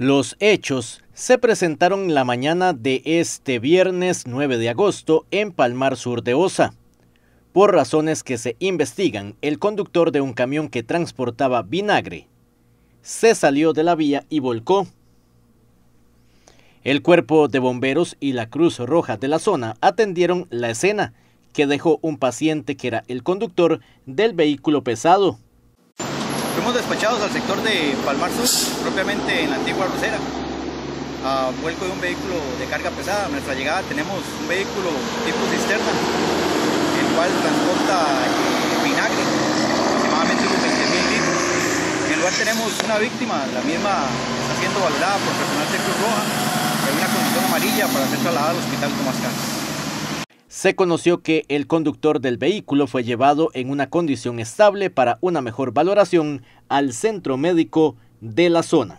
Los hechos se presentaron la mañana de este viernes 9 de agosto en Palmar Sur de Osa. Por razones que se investigan, el conductor de un camión que transportaba vinagre se salió de la vía y volcó. El cuerpo de bomberos y la Cruz Roja de la zona atendieron la escena, que dejó un paciente que era el conductor del vehículo pesado. Fuimos despachados al sector de Palmar Sur, propiamente en la antigua Rosera, a vuelco de un vehículo de carga pesada. A nuestra llegada tenemos un vehículo tipo cisterna, el cual transporta eh, vinagre, aproximadamente unos 20 mil litros. En el lugar tenemos una víctima, la misma está siendo valorada por personal de Cruz Roja, en una condición amarilla para ser trasladada al hospital Tomás Casas se conoció que el conductor del vehículo fue llevado en una condición estable para una mejor valoración al centro médico de la zona.